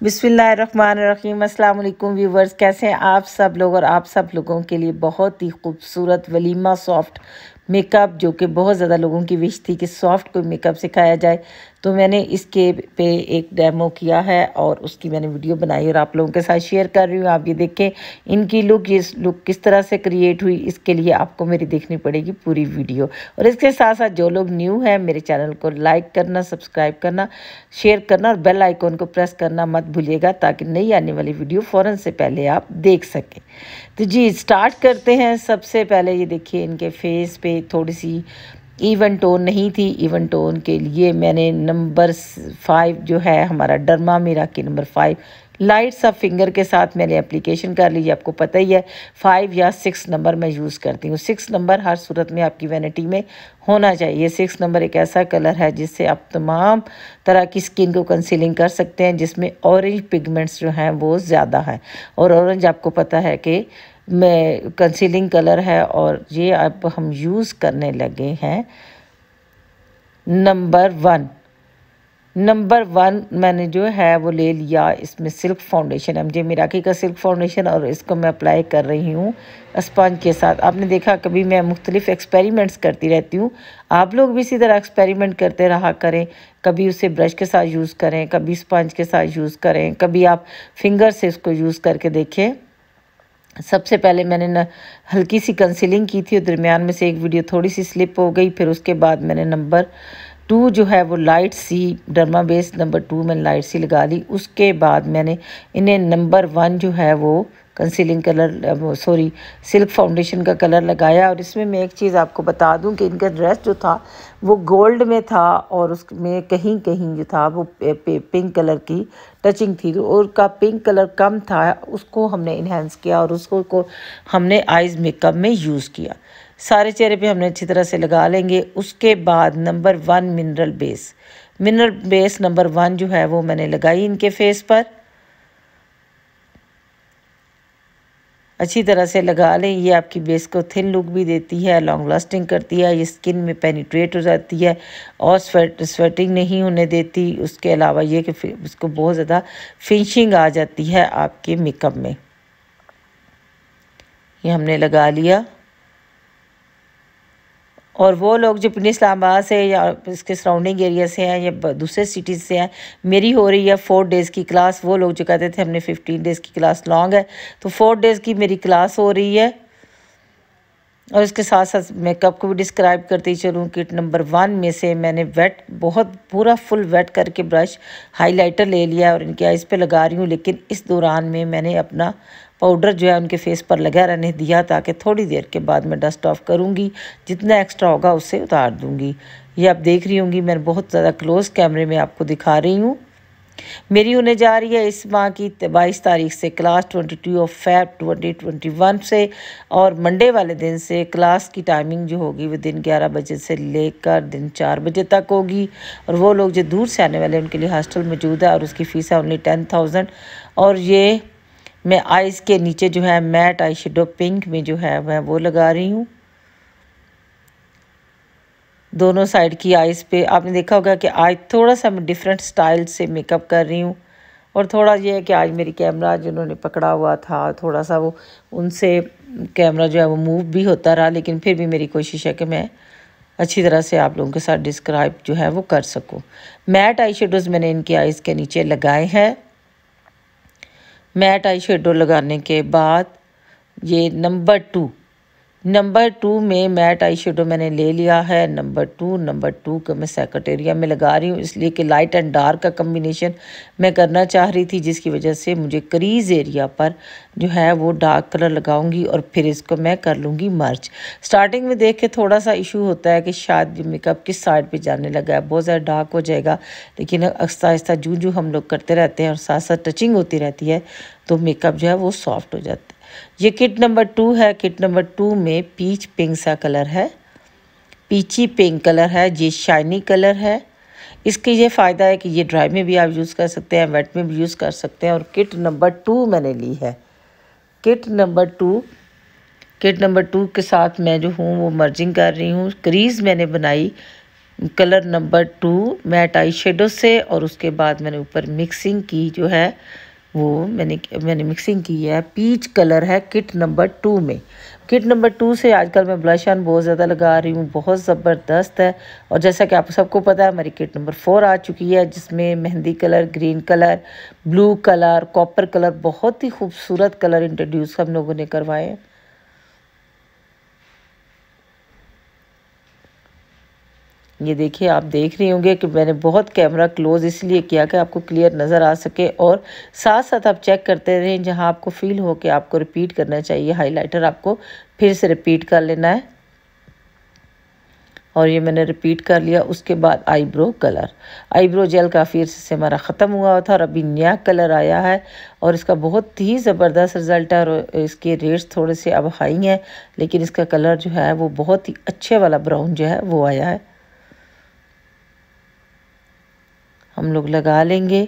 बिसमीम अल्लाम व्यूवर्स, कैसे हैं आप सब लोग और आप सब लोगों के लिए बहुत ही खूबसूरत वलीमा सॉफ्ट मेकअप, जो कि बहुत ज़्यादा लोगों की विश थी कि सॉफ्ट कोई मेकअप सिखाया जाए। तो मैंने इसके पे एक डेमो किया है और उसकी मैंने वीडियो बनाई और आप लोगों के साथ शेयर कर रही हूँ। आप ये देखें, इनकी लुक ये लुक किस तरह से क्रिएट हुई, इसके लिए आपको मेरी देखनी पड़ेगी पूरी वीडियो और इसके साथ साथ जो लोग न्यू हैं, मेरे चैनल को लाइक करना सब्सक्राइब करना शेयर करना और बेल आइकॉन को प्रेस करना मत भूलिएगा ताकि नई आने वाली वीडियो फ़ौरन से पहले आप देख सकें। तो जी स्टार्ट करते हैं। सबसे पहले ये देखिए, इनके फेस पे थोड़ी सी इवन टोन नहीं थी इवन टोन के लिए मैंने नंबर फाइव जो है, हमारा डरमा मीरा की नंबर फाइव लाइट सा फिंगर के साथ मैंने एप्लीकेशन कर ली, आपको पता ही है फाइव या सिक्स नंबर मैं यूज़ करती हूँ. सिक्स नंबर हर सूरत में आपकी वैनिटी में होना चाहिए. सिक्स नंबर एक ऐसा कलर है जिससे आप तमाम तरह की स्किन को कंसीलिंग कर सकते हैं, जिसमें ऑरेंज पिगमेंट्स जो हैं वो ज़्यादा है. और ऑरेंज आपको पता है कि में कंसीलिंग कलर है और ये अब हम यूज़ करने लगे हैं। नंबर वन नंबर वन मैंने जो है वो ले लिया इसमें सिल्क फाउंडेशन एम जे मिराकी का सिल्क फाउंडेशन और इसको मैं अप्लाई कर रही हूँ स्पंज के साथ। आपने देखा कभी मैं मुख्तलिफ़ एक्सपेरिमेंट्स करती रहती हूँ। आप लोग भी इसी तरह एक्सपेरिमेंट करते रहा करें। कभी उसे ब्रश के साथ यूज़ करें, कभी स्पंज के साथ यूज़ करें, कभी आप फिंगर से इसको यूज़ करके देखें। सबसे पहले मैंने न हल्की सी कंसीलिंग की थी और दरमियान में से एक वीडियो थोड़ी सी स्लिप हो गई, फिर उसके बाद मैंने नंबर टू जो है वो लाइट सी डरमा बेस नंबर टू मैंने लाइट सी लगा ली। उसके बाद मैंने इन्हें नंबर वन जो है वो concealing colour sorry silk foundation का कलर लगाया और इसमें मैं एक चीज़ आपको बता दूँ कि इनका ड्रेस जो था, वो गोल्ड में था और उसमें कहीं कहीं जो था, वो पिंक कलर की टचिंग थी। तो और का पिंक कलर कम था, उसको हमने इन्हेंस किया और उसको, को हमने आइज़ मेकअप में यूज़ किया। सारे चेहरे पे हमने अच्छी तरह से लगा लेंगे। उसके बाद number one mineral base mineral base number one जो है वो मैंने लगाई इनके फेस पर। अच्छी तरह से लगा लें। ये आपकी बेस को थिन लुक भी देती है, लॉन्ग लास्टिंग करती है, ये स्किन में पेनिट्रेट हो जाती है और स्वेट, स्वेटिंग नहीं होने देती। उसके अलावा ये कि उसको बहुत ज़्यादा फिनिशिंग आ जाती है आपके मेकअप में। ये हमने लगा लिया। और वो लोग जो पिन इस्लामाबाद से या इसके सराउंडिंग एरिया से हैं या दूसरे सिटीज़ से हैं, मेरी हो रही है फोर डेज़ की क्लास वो लोग जो कहते थे हमने फिफ्टीन डेज़ की क्लास लॉन्ग है। तो फोर डेज़ की मेरी क्लास हो रही है। और इसके साथ साथ मेकअप को भी डिस्क्राइब करती चलूँ किट नंबर वन में से मैंने वेट बहुत पूरा फुल वेट करके ब्रश हाइलाइटर ले लिया और इनके आइज़ पे लगा रही हूँ। लेकिन इस दौरान में मैंने अपना पाउडर जो है उनके फेस पर लगा रहने दिया ताकि थोड़ी देर के बाद मैं डस्ट ऑफ़ करूँगी। जितना एक्स्ट्रा होगा उससे उतार दूँगी। ये आप देख रही होंगी, मैं बहुत ज़्यादा क्लोज़ कैमरे में आपको दिखा रही हूँ। मेरी होने जा रही है इस माह की बाईस तारीख से class twenty two of Feb twenty twenty one से और मंडे वाले दिन से क्लास की टाइमिंग जो होगी वो दिन ग्यारह बजे से लेकर दिन चार बजे तक होगी। और वो लोग जो दूर से आने वाले उनके लिए हॉस्टल मौजूद है और उसकी फ़ीस है ओनली टेन थाउज़ेंड। और ये मैं आइज़ के नीचे जो है मैट आई शेडो पिंक में जो है, मैं वो लगा रही हूँ। दोनों साइड की आइज़ पे, आपने देखा होगा कि आज थोड़ा सा मैं डिफरेंट स्टाइल से मेकअप कर रही हूँ। और थोड़ा ये है कि आज मेरी कैमरा जिन्होंने पकड़ा हुआ था, थोड़ा सा वो, उनसे कैमरा जो है वो मूव भी होता रहा, लेकिन फिर भी मेरी कोशिश है कि मैं अच्छी तरह से आप लोगों के साथ डिस्क्राइब जो है वो कर सकूँ। मैट आई मैंने इनके आइज़ के नीचे लगाए हैं। मैट आई शेडो लगाने के बाद ये नंबर टू नंबर टू में मैट आई शेडो मैंने ले लिया है। नंबर टू नंबर टू का मैं सेक्रेटेरिया में लगा रही हूँ, इसलिए कि लाइट एंड डार्क का कम्बिनेशन मैं करना चाह रही थी, जिसकी वजह से मुझे क्रीज एरिया पर जो है वो डार्क कलर लगाऊँगी और फिर इसको मैं कर लूँगी मर्च स्टार्टिंग में देख के थोड़ा सा इशू होता है कि शायद मेकअप किस साइड पर जाने लगा है। बहुत ज़्यादा डार्क हो जाएगा, लेकिन आहिस्ता आहिस्ता जूँ जूँ हम लोग करते रहते हैं और साथ साथ टचिंग होती रहती है तो मेकअप जो है वो सॉफ्ट हो जाता है। ये किट नंबर टू है। किट नंबर टू में पीच पिंक सा कलर है। पीची पिंक कलर है, ये शाइनी कलर है। इसके ये फ़ायदा है कि ये ड्राई में भी आप यूज़ कर सकते हैं, वेट में भी यूज़ कर सकते हैं और किट नंबर टू मैंने ली है। Kit number two, kit number two के साथ मैं जो हूँ, वो मर्जिंग कर रही हूँ। क्रीज़ मैंने बनाई colour number two, matte eye shadow से और उसके बाद मैंने ऊपर मिक्सिंग की जो है वो मैंने मैंने मिक्सिंग की है। पीच कलर है किट नंबर टू में। किट नंबर टू से आजकल मैं ब्लश ऑन बहुत ज़्यादा लगा रही हूँ, बहुत ज़बरदस्त है। और जैसा कि आप सबको पता है, हमारी किट नंबर फोर आ चुकी है, जिसमें mehndi colour green colour blue colour copper colour बहुत ही खूबसूरत कलर इंट्रोड्यूस हम लोगों ने करवाए हैं। ये देखिए, आप देख रहे होंगे कि मैंने बहुत कैमरा क्लोज इसलिए किया कि आपको क्लियर नज़र आ सके और साथ साथ आप चेक करते रहें जहाँ आपको फील हो कि आपको रिपीट करना चाहिए। हाइलाइटर आपको फिर से रिपीट कर लेना है। और ये मैंने रिपीट कर लिया, उसके बाद आईब्रो कलर आईब्रो जेल काफ़ी अर्से से हमारा ख़त्म हुआ था और अभी नया कलर आया है और इसका बहुत ही ज़बरदस्त रिज़ल्ट है और इसके रेट्स थोड़े से अब हाई हैं, लेकिन इसका कलर जो है वो बहुत ही अच्छे वाला ब्राउन जो है वो आया है। हम लोग लगा लेंगे।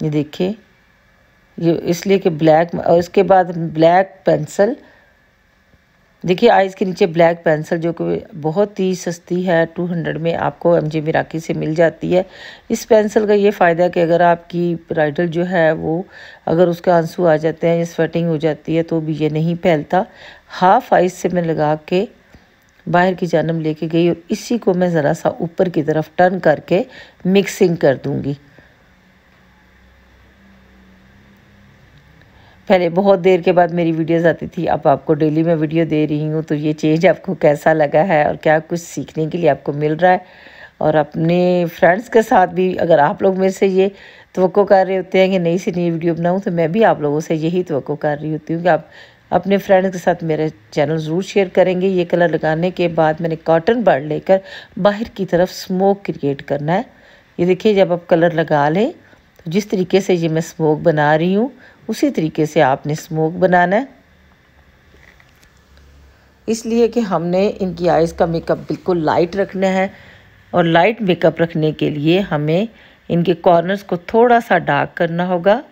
ये देखिए, ये इसलिए कि ब्लैक और इसके बाद ब्लैक पेंसिल देखिए आइज़ के नीचे ब्लैक पेंसिल जो कि बहुत ही सस्ती है टू हंड्रेड में आपको एम जे मिराकी से मिल जाती है। इस पेंसिल का ये फ़ायदा है कि अगर आपकी ब्राइडल जो है वो, अगर उसके आँसू आ जाते हैं या स्वेटिंग हो जाती है तो भी ये नहीं फैलता। हाफ़ आइज़ से मैं लगा के बाहर की जानब लेके गई और इसी को मैं ज़रा सा ऊपर की तरफ़ टर्न करके मिक्सिंग कर दूँगी। पहले बहुत देर के बाद मेरी वीडियोस आती थी, अब आपको डेली मैं वीडियो दे रही हूँ तो ये चेंज आपको कैसा लगा है और क्या कुछ सीखने के लिए आपको मिल रहा है? और अपने फ्रेंड्स के साथ भी अगर आप लोग मेरे से ये तो कर रहे होते हैं कि नई से नई वीडियो बनाऊँ तो मैं भी आप लोगों से यही तो कर रही होती हूँ कि आप अपने फ्रेंड्स के साथ मेरे चैनल ज़रूर शेयर करेंगे। ये कलर लगाने के बाद मैंने कॉटन बर्ड लेकर बाहर की तरफ़ स्मोक क्रिएट करना है। ये देखिए, जब आप कलर लगा लें तो जिस तरीके से ये मैं स्मोक बना रही हूँ, उसी तरीके से आपने स्मोक बनाना है। इसलिए कि हमने इनकी आइज़ का मेकअप बिल्कुल लाइट रखना है और लाइट मेकअप रखने के लिए हमें इनके कॉर्नर्स को थोड़ा सा डार्क करना होगा।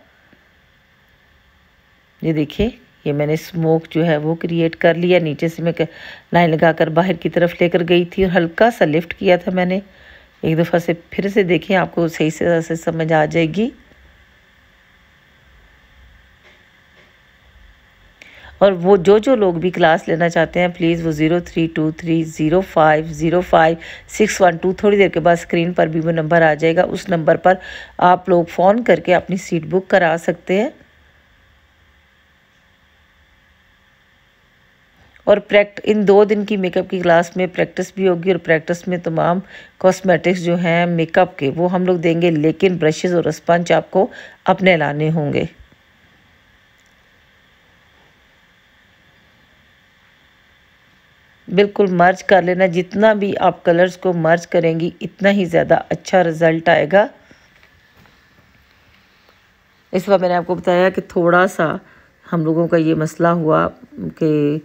ये देखिए ये मैंने स्मोक जो है वो क्रिएट कर लिया। नीचे से मैं लाइन लगा कर बाहर की तरफ़ लेकर गई थी और हल्का सा लिफ्ट किया था मैंने। एक दफ़ा से फिर से देखें आपको सही से, से समझ आ जाएगी। और वो जो जो लोग भी क्लास लेना चाहते हैं प्लीज़ वो zero three two three zero five zero five six one two थोड़ी देर के बाद स्क्रीन पर भी वो नंबर आ जाएगा। उस नंबर पर आप लोग फ़ोन करके अपनी सीट बुक करा सकते हैं। और प्रैक्ट इन दो दिन की मेकअप की क्लास में प्रैक्टिस भी होगी और प्रैक्टिस में तमाम कॉस्मेटिक्स जो हैं मेकअप के, वो हम लोग देंगे, लेकिन ब्रशेज़ और स्पंज आपको अपने लाने होंगे। बिल्कुल मर्ज कर लेना, जितना भी आप कलर्स को मर्ज करेंगी, इतना ही ज़्यादा अच्छा रिज़ल्ट आएगा। इस बार मैंने आपको बताया कि थोड़ा सा हम लोगों का ये मसला हुआ कि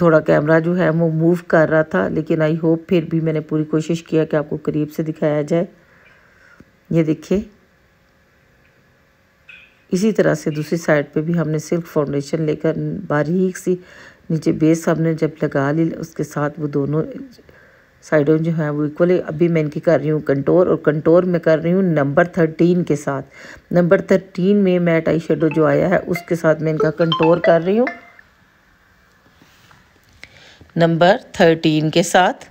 थोड़ा कैमरा जो है वो मूव कर रहा था, लेकिन आई होप फिर भी मैंने पूरी कोशिश किया कि आपको करीब से दिखाया जाए। ये देखिए। इसी तरह से दूसरी साइड पे भी हमने सिल्क फाउंडेशन लेकर बारीक सी नीचे बेस हमने जब लगा ली, उसके साथ वो दोनों साइडों जो है वो इक्वली अभी मैं इनकी कर रही हूँ कंटोर और कंटोर में कर रही हूँ नंबर थर्टीन के साथ। नंबर थर्टीन में मैट आई शेडो जो आया है, उसके साथ मैं इनका कंटोर कर रही हूँ। नंबर थर्टीन के साथ।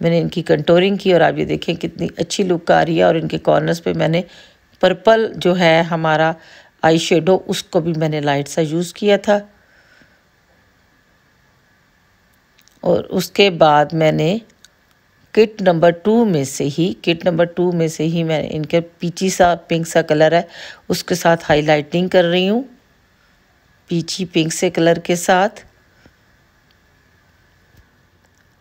मैंने इनकी कंटोरिंग की और आप ये देखें कितनी अच्छी लुक आ रही है और इनके कॉर्नर्स पे मैंने पर्पल जो है हमारा आई शेडो उसको भी मैंने लाइट सा यूज़ किया था। और उसके बाद मैंने किट नंबर टू में से ही किट नंबर टू में से ही मैंने इनके पीची सा पिंक सा कलर है, उसके साथ हाईलाइटिंग कर रही हूँ। पीची पिंक से कलर के साथ।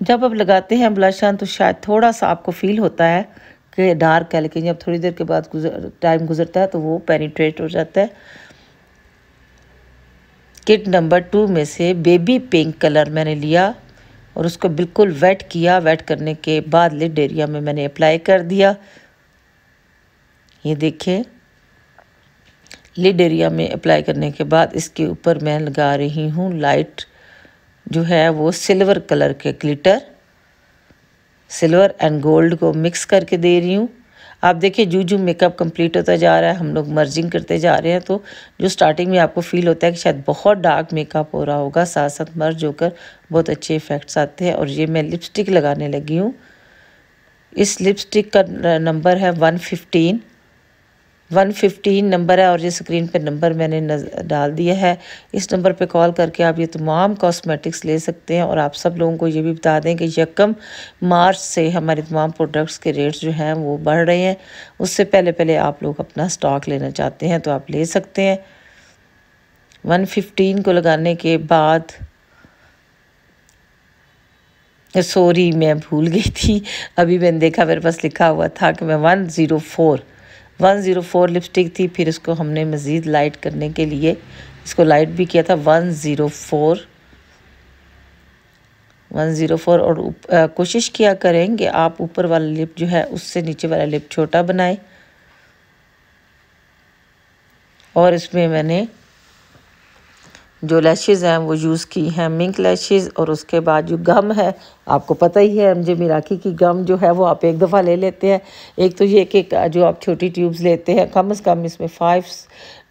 जब आप लगाते हैं ब्लश ऑन तो शायद थोड़ा सा आपको फील होता है कि डार्क है, लेकिन जब थोड़ी देर के बाद गुजर टाइम गुजरता है तो वो पेनिट्रेट हो जाता है। किट नंबर टू में से बेबी पिंक कलर मैंने लिया और उसको बिल्कुल वेट किया। वेट करने के बाद लिड एरिया में मैंने अप्लाई कर दिया। ये देखें। लिड एरिया में अप्लाई करने के बाद इसके ऊपर मैं लगा रही हूँ लाइट जो है वो सिल्वर कलर के ग्लिटर सिल्वर एंड गोल्ड को मिक्स करके दे रही हूँ। आप देखिए जो जो मेकअप कंप्लीट होता जा रहा है, हम लोग मर्जिंग करते जा रहे हैं तो जो स्टार्टिंग में आपको फील होता है कि शायद बहुत डार्क मेकअप हो रहा होगा साथ साथ मर्ज होकर बहुत अच्छे इफ़ेक्ट्स आते हैं, और ये मैं लिपस्टिक लगाने लगी हूँ। इस लिपस्टिक का नंबर है one fifteen one fifteen number है और ये स्क्रीन पे नंबर मैंने डाल दिया है। इस नंबर पे कॉल करके आप ये तमाम कॉस्मेटिक्स ले सकते हैं और आप सब लोगों को ये भी बता दें कि यकम मार्च से हमारे तमाम प्रोडक्ट्स के रेट्स जो हैं वो बढ़ रहे हैं। उससे पहले पहले आप लोग अपना स्टॉक लेना चाहते हैं तो आप ले सकते हैं। वन फिफ्टीन को लगाने के बाद, सॉरी मैं भूल गई थी। अभी मैंने देखा, मेरे पास लिखा हुआ था कि मैं one zero four one zero four lipstick थी, फिर इसको हमने मज़ीद लाइट करने के लिए इसको लाइट भी किया था, one zero four. One zero four और कोशिश किया करें कि आप ऊपर वाला लिप जो है, उससे नीचे वाला लिप छोटा बनाए। और इसमें मैंने जो लैशेज़ हैं, वो यूज़ की हैं मिंक लैशेज़ और उसके बाद जो गम है, आपको पता ही है एम जे मिराकी की गम जो है, वो आप एक दफ़ा ले लेते हैं। एक तो ये कि जो आप छोटी ट्यूब्स लेते हैं, कम अज़ कम इसमें फाइव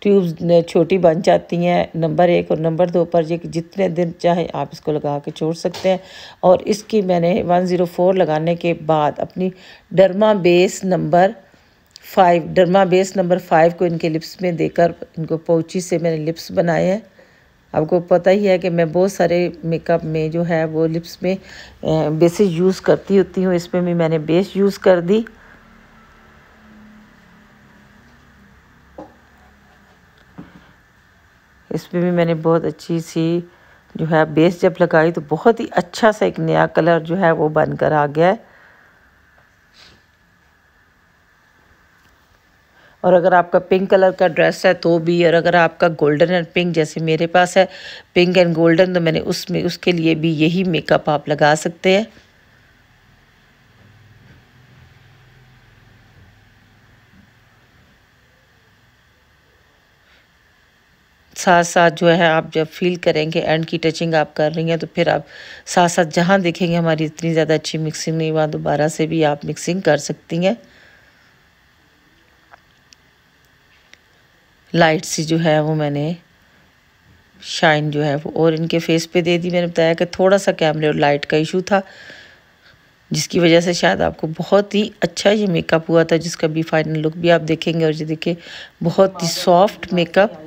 ट्यूब्स छोटी बन जाती हैं। नंबर एक और नंबर दो पर ये जितने दिन चाहे आप इसको लगा के छोड़ सकते हैं। और इसकी मैंने वन ज़ीरो फोर लगाने के बाद अपनी derma base number five derma base number five को इनके लिप्स में देकर, इनको पोची से मैंने लिप्स बनाए हैं। आपको पता ही है कि मैं बहुत सारे मेकअप में जो है, वो लिप्स में बेसिस यूज़ करती होती हूँ। इसमें भी मैंने बेस यूज़ कर दी। इसमें भी मैंने बहुत अच्छी सी जो है बेस जब लगाई तो बहुत ही अच्छा सा एक नया कलर जो है, वो बनकर आ गया है। और अगर आपका पिंक कलर का ड्रेस है तो भी, और अगर आपका गोल्डन एंड पिंक जैसे मेरे पास है पिंक एंड गोल्डन तो मैंने उसमें, उसके लिए भी यही मेकअप आप लगा सकते हैं। साथ साथ जो है, आप जब फील करेंगे एंड की टचिंग आप कर रही हैं तो फिर आप साथ साथ जहाँ देखेंगे हमारी इतनी ज़्यादा अच्छी मिक्सिंग नहीं हुआ दोबारा से भी आप मिक्सिंग कर सकती हैं। लाइट सी जो है वो मैंने शाइन जो है वो और इनके फेस पे दे दी। मैंने बताया कि थोड़ा सा कैमरे और लाइट का इशू था, जिसकी वजह से शायद आपको बहुत ही अच्छा ये मेकअप हुआ था, जिसका भी फाइनल लुक भी आप देखेंगे। और ये देखिए, बहुत ही सॉफ्ट मेकअप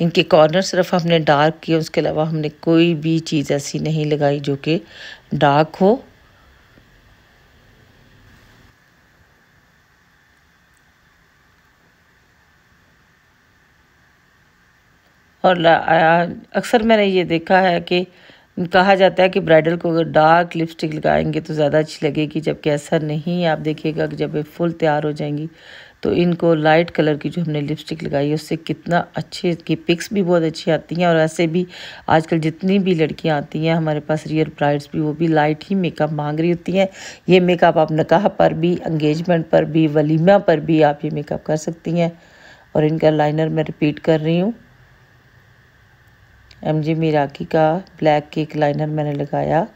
इनके कॉर्नर सिर्फ़ हमने डार्क किए, उसके अलावा हमने कोई भी चीज़ ऐसी नहीं लगाई जो कि डार्क हो। और अक्सर मैंने ये देखा है कि कहा जाता है कि ब्राइडल को अगर डार्क लिपस्टिक लगाएँगे तो ज़्यादा अच्छी लगेगी, जबकि ऐसा नहीं आप देखिएगा कि जब ये फुल तैयार हो जाएँगी तो इनको लाइट कलर की जो हमने लिपस्टिक लगाई है, उससे कितना अच्छे की पिक्स भी बहुत अच्छी आती हैं। और ऐसे भी आजकल जितनी भी लड़कियाँ आती हैं, हमारे पास रियल ब्राइड्स भी, वो भी लाइट ही मेकअप मांग रही होती हैं। ये मेकअप आप नकाह पर भी इंगेजमेंट पर भी, वलीमा पर भी आप ये मेकअप कर सकती हैं। और इनका लाइनर मैं रिपीट कर रही हूँ। एम जी मीराकी का ब्लैक केक लाइनर मैंने लगाया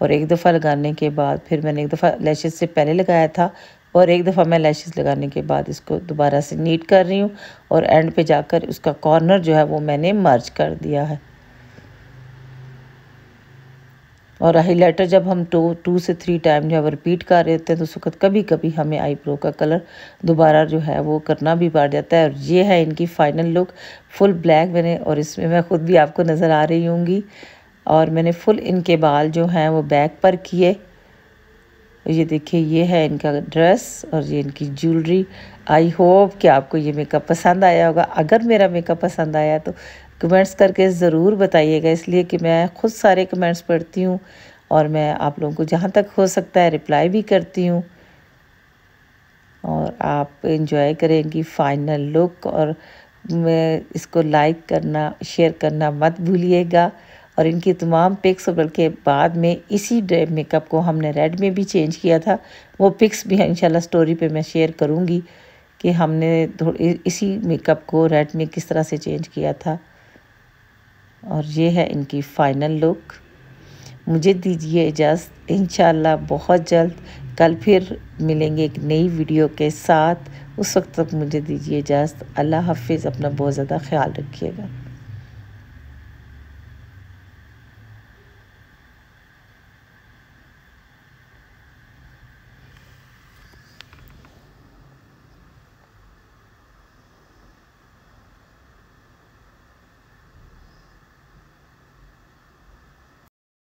और एक दफ़ा लगाने के बाद फिर मैंने एक दफ़ा लैशेस से पहले लगाया था और एक दफ़ा मैं लैशेस लगाने के बाद इसको दोबारा से नीट कर रही हूँ और एंड पे जाकर उसका कॉर्नर जो है वो मैंने मर्ज कर दिया है। और हाईलाइटर जब हम टू टू से थ्री टाइम जो है रिपीट कर रहे होते हैं तो उस वक्त कभी कभी हमें आई प्रो का कलर दोबारा जो है वो करना भी पड़ जाता है। और ये है इनकी फ़ाइनल लुक फुल ब्लैक मैंने और इसमें मैं ख़ुद भी आपको नज़र आ रही होंगी। और मैंने फुल इनके बाल जो हैं वो बैक पर किए। ये देखिए, ये है इनका ड्रेस और ये इनकी ज्वेलरी आई होप कि आपको ये मेकअप पसंद आया होगा। अगर मेरा मेकअप पसंद आया तो कमेंट्स करके ज़रूर बताइएगा, इसलिए कि मैं ख़ुद सारे कमेंट्स पढ़ती हूँ और मैं आप लोगों को जहाँ तक हो सकता है रिप्लाई भी करती हूँ। और आप इंजॉय करेंगी फाइनल लुक और मैं इसको लाइक करना शेयर करना मत भूलिएगा। और इनकी तमाम पिक्स बल्कि बाद में इसी मेकअप को हमने रेड में भी चेंज किया था, वो पिक्स भी इंशाल्लाह स्टोरी पे मैं शेयर करूँगी कि हमने इसी मेकअप को रेड में किस तरह से चेंज किया था। और ये है इनकी फ़ाइनल लुक मुझे दीजिए इजाज़त. इन बहुत जल्द कल फिर मिलेंगे एक नई वीडियो के साथ. उस वक्त तक मुझे दीजिए इजाज़त. अल्लाह हाफिज़. अपना बहुत ज़्यादा ख्याल रखिएगा.